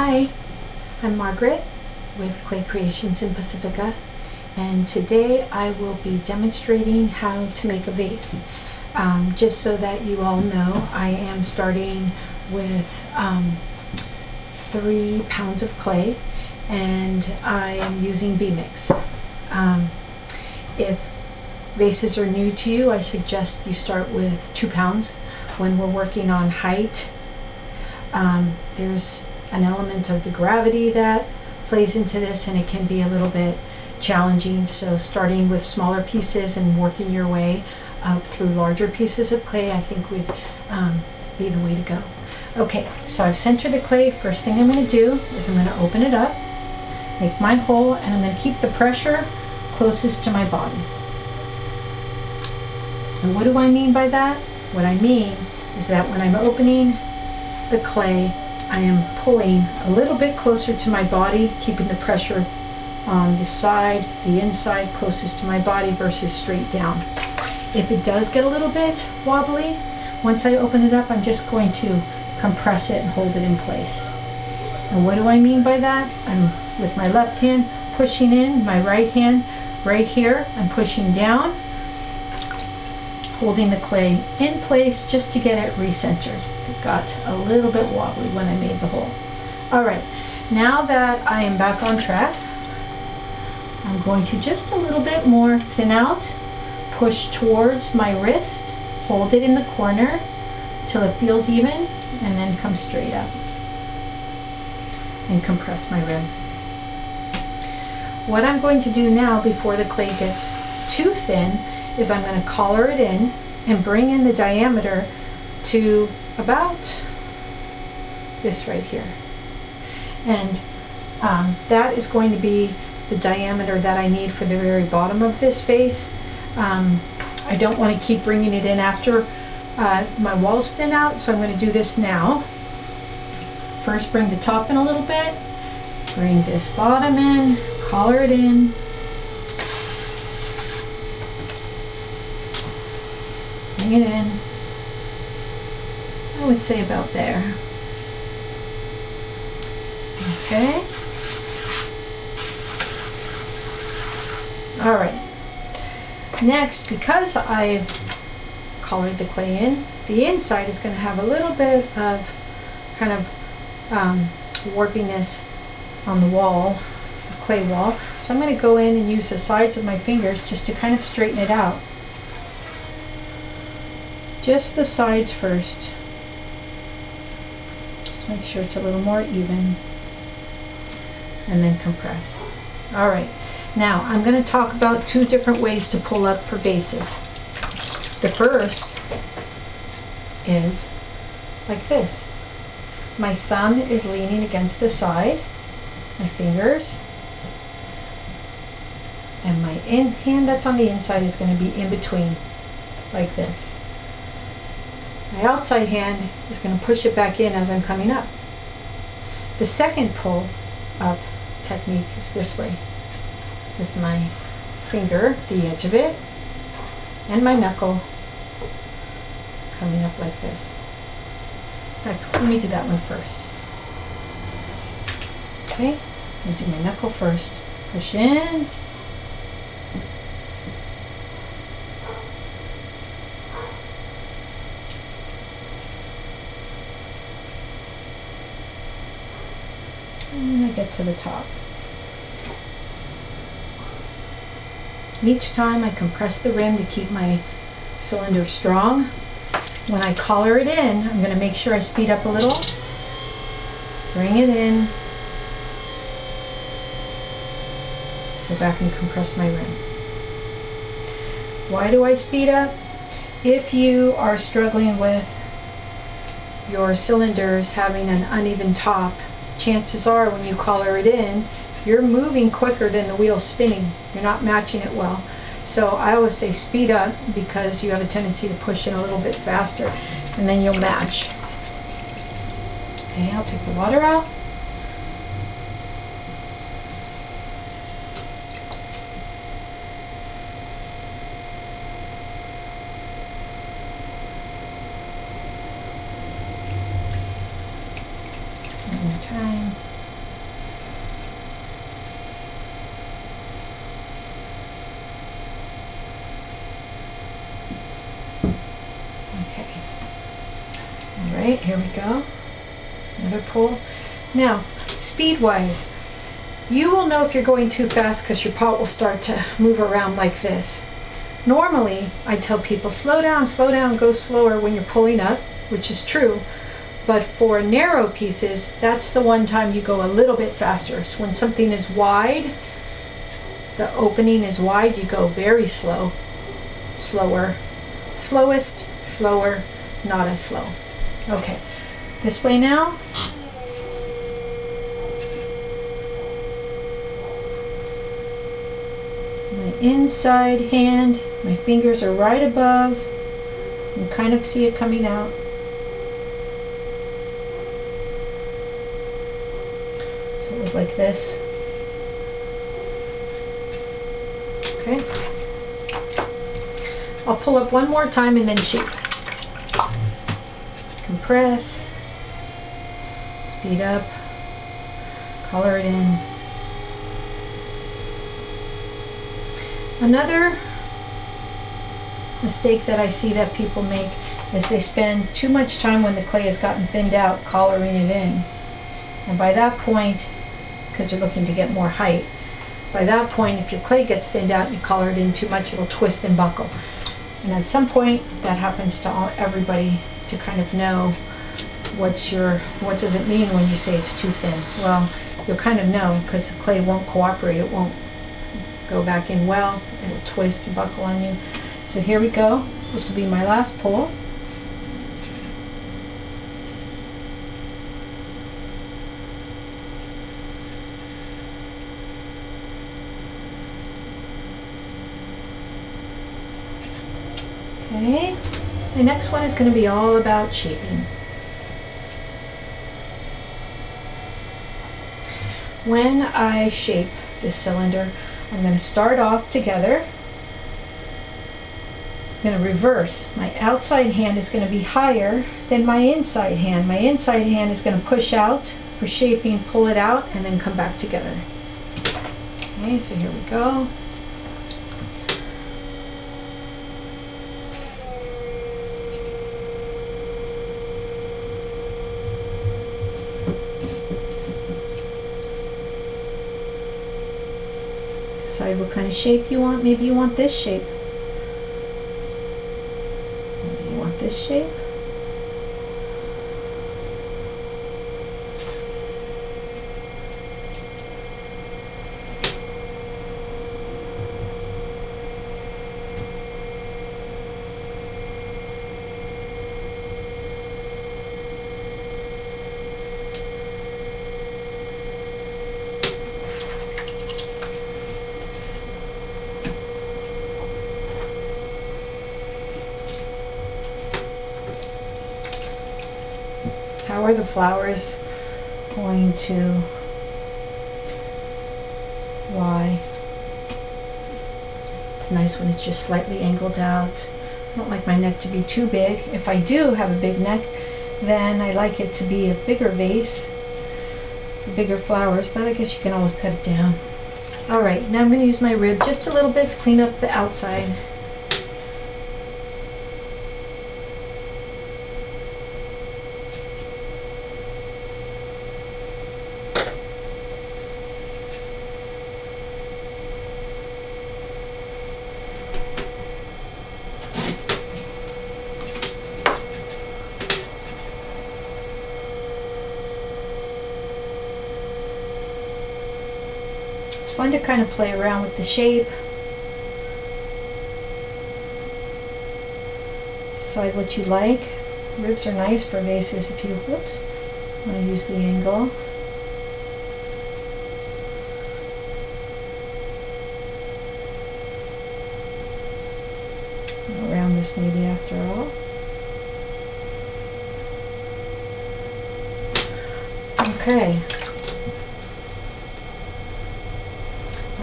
Hi, I'm Margaret with Clay Creations in Pacifica and today I will be demonstrating how to make a vase. Um, just so that you all know, I am starting with um, three pounds of clay and I am using B-Mix. Um, if vases are new to you, I suggest you start with two pounds. When we're working on height, um, there's an element of the gravity that plays into this and it can be a little bit challenging. So starting with smaller pieces and working your way up through larger pieces of clay I think would um, be the way to go. Okay, so I've centered the clay. First thing I'm going to do is I'm going to open it up, make my hole, and I'm going to keep the pressure closest to my body. And what do I mean by that? What I mean is that when I'm opening the clay, I am pulling a little bit closer to my body, keeping the pressure on the side, the inside closest to my body versus straight down. If it does get a little bit wobbly, once I open it up, I'm just going to compress it and hold it in place. And what do I mean by that? I'm with my left hand pushing in, my right hand right here, I'm pushing down, holding the clay in place just to get it recentered. Got a little bit wobbly when I made the hole. All right, now that I am back on track, I'm going to just a little bit more thin out, push towards my wrist, hold it in the corner till it feels even, and then come straight up and compress my rim. What I'm going to do now before the clay gets too thin is I'm going to collar it in and bring in the diameter to about this right here. And um, that is going to be the diameter that I need for the very bottom of this vase. Um, I don't want to keep bringing it in after uh, my walls thin out, so I'm going to do this now. First bring the top in a little bit, bring this bottom in, collar it in, bring it in, I would say about there. Okay. All right. Next, because I've collared the clay in, the inside is going to have a little bit of kind of um, warpiness on the wall, the clay wall. So I'm going to go in and use the sides of my fingers just to kind of straighten it out. Just the sides first. Make sure it's a little more even. And then compress. All right. Now, I'm going to talk about two different ways to pull up for bases. The first is like this. My thumb is leaning against the side, my fingers, and my in hand that's on the inside is going to be in between, like this. My outside hand is going to push it back in as I'm coming up. The second pull up technique is this way with my finger, the edge of it, and my knuckle coming up like this. In fact, let me do that one first. Okay, I do my knuckle first. Push in. And I get to the top. Each time I compress the rim to keep my cylinder strong. When I collar it in, I'm going to make sure I speed up a little. Bring it in. Go back and compress my rim. Why do I speed up? If you are struggling with your cylinders having an uneven top, chances are when you collar it in, you're moving quicker than the wheel spinning. You're not matching it well. So I always say speed up because you have a tendency to push in a little bit faster and then you'll match. Okay, I'll take the water out. time. Okay. All right, here we go. Another pull. Now, speed-wise, you will know if you're going too fast because your pot will start to move around like this. Normally, I tell people slow down, slow down, go slower when you're pulling up, which is true, but for narrow pieces, that's the one time you go a little bit faster. So when something is wide, the opening is wide, you go very slow, slower, slowest, slower, not as slow. Okay, this way now. My inside hand, my fingers are right above. You kind of see it coming out. Was like this. Okay. I'll pull up one more time and then shape. Compress. Speed up. Collar it in. Another mistake that I see that people make is they spend too much time when the clay has gotten thinned out collaring it in. And by that point, because they're looking to get more height, by that point, if your clay gets thinned out, and you collar it in too much, it'll twist and buckle. And at some point, that happens to all, everybody to kind of know what's your, what does it mean when you say it's too thin? Well, you'll kind of know because the clay won't cooperate, it won't go back in well, it'll twist and buckle on you. So here we go. This will be my last pull. Okay, the next one is going to be all about shaping. When I shape this cylinder, I'm going to start off together. I'm going to reverse. My outside hand is going to be higher than my inside hand. My inside hand is going to push out for shaping, pull it out, and then come back together. Okay, so here we go. Decide what kind of shape you want. Maybe you want this shape. Maybe you want this shape. Are the flowers going to lie? It's nice when it's just slightly angled out. I don't like my neck to be too big. If I do have a big neck, then I like it to be a bigger vase, bigger flowers, but I guess you can always cut it down. All right, now I'm going to use my rib just a little bit to clean up the outside. Fun to kind of play around with the shape. Decide what you like. Ribs are nice for vases if you, whoops, want to use the angles. Around this maybe after all. Okay,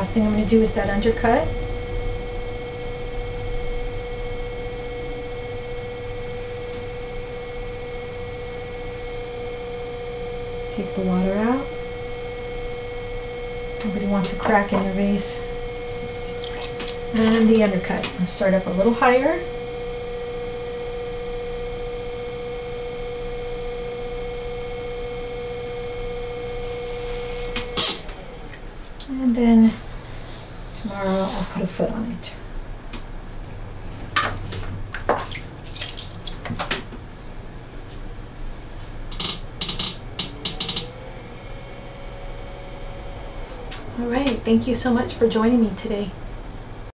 last thing I'm going to do is that undercut. Take the water out. Nobody wants a crack in their vase. And the undercut. I start up a little higher. and then tomorrow I'll put a foot on it. All right, thank you so much for joining me today.